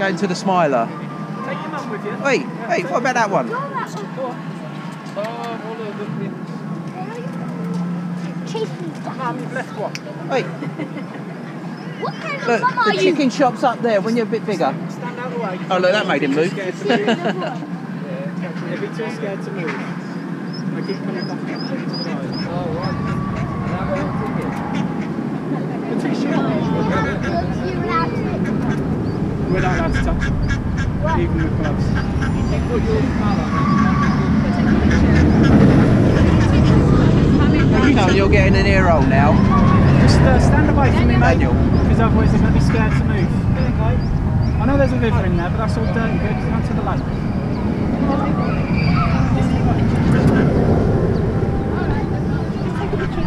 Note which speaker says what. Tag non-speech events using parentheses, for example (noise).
Speaker 1: Going to the Smiler.
Speaker 2: Take your mum with you.
Speaker 1: Wait, wait, what about that one?
Speaker 2: Mum, you've left what?
Speaker 1: Wait,
Speaker 3: What kind of
Speaker 1: look,
Speaker 3: mum are
Speaker 1: the
Speaker 3: you?
Speaker 1: chicken shop's up there when you're a bit bigger.
Speaker 2: Stand out of the way.
Speaker 1: Oh, look, that made him move.
Speaker 2: Scared to (laughs) move. yeah, if you're too scared to move, I keep coming back up to the side. Oh, right. The tissue.
Speaker 3: You're allowed to.
Speaker 2: We're not allowed to touch, even with gloves.
Speaker 1: You know you're getting an ear roll now.
Speaker 2: Just uh, stand away from me, mate. Because otherwise they're going to be scared to move. I know there's a river in there, but that's all dirty. Go down to the lake.